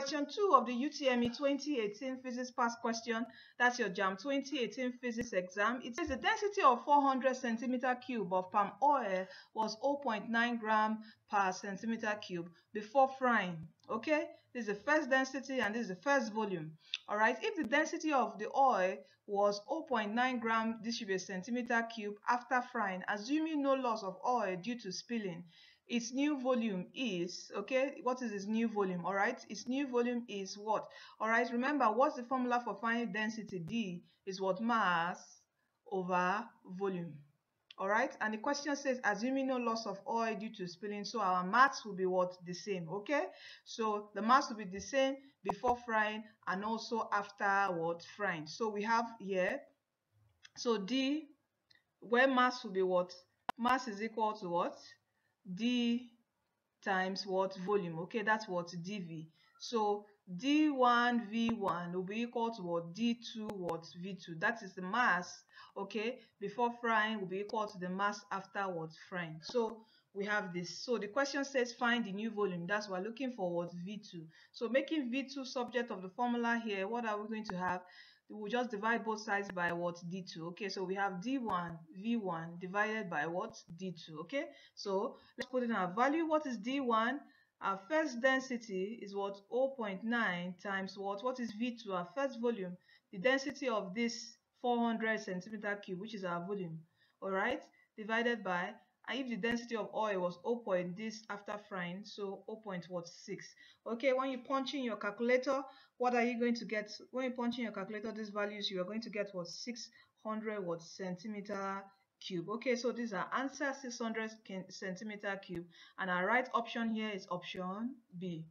question 2 of the UTME 2018 physics past question, that's your JAMB 2018 physics exam. It says the density of 400 centimeter cube of palm oil was 0.9 gram per centimeter cube before frying. Okay, this is the first density and this is the first volume. All right, if the density of the oil was 0.9 gram, a centimeter cube after frying, assuming no loss of oil due to spilling its new volume is okay what is its new volume all right? Its new volume is what? All right remember what's the formula for finding density d is what? Mass over volume all right? And the question says assuming no loss of oil due to spilling so our mass will be what? The same okay? So the mass will be the same before frying and also after what? Frying. So we have here so d where mass will be what? Mass is equal to what d times what? Volume. Okay that's what? Dv so d1 v1 will be equal to what? D2 what? V2 that is the mass okay? Before frying will be equal to the mass afterwards frying. So we have this. So the question says find the new volume. That's what we're looking for what? V2 so making v2 subject of the formula here what are we going to have we'll just divide both sides by what? D2 okay? So we have d1 v1 divided by what? D2 okay? So let's put in our value. What is d1 our first density is what? 0.9 times what? What is v2 our first volume. The density of this 400 centimeter cube which is our volume all right? Divided by and if the density of oil was 0. Point this after frying so 0 0.6 okay when you punch in your calculator what are you going to get? When you punch in your calculator these values you are going to get what 600 what centimeter cube. Okay so these are answer 600 centimeter cube. And our right option here is option b